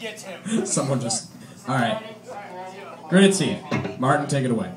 gets him. Someone just. All right. Great team. Martin, take it away.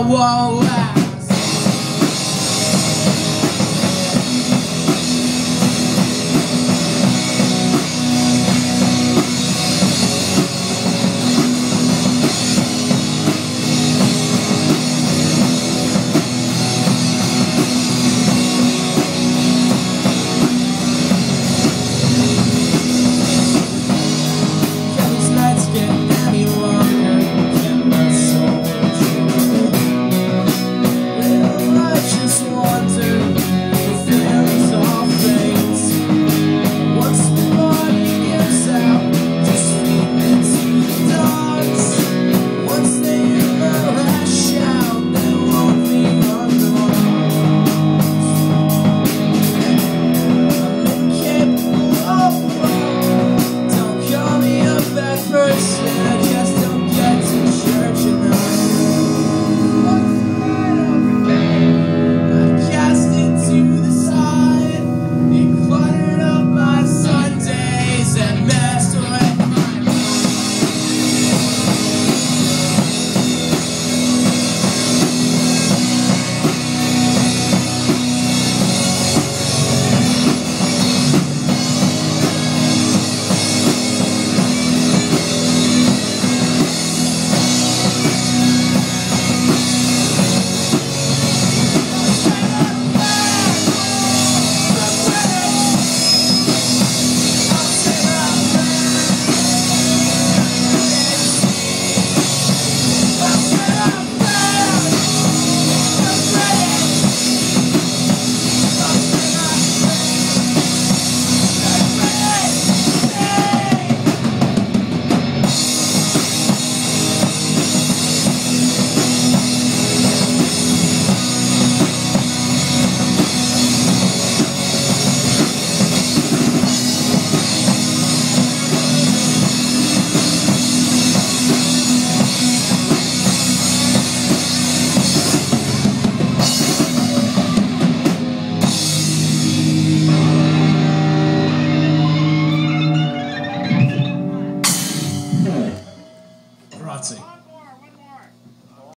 won't let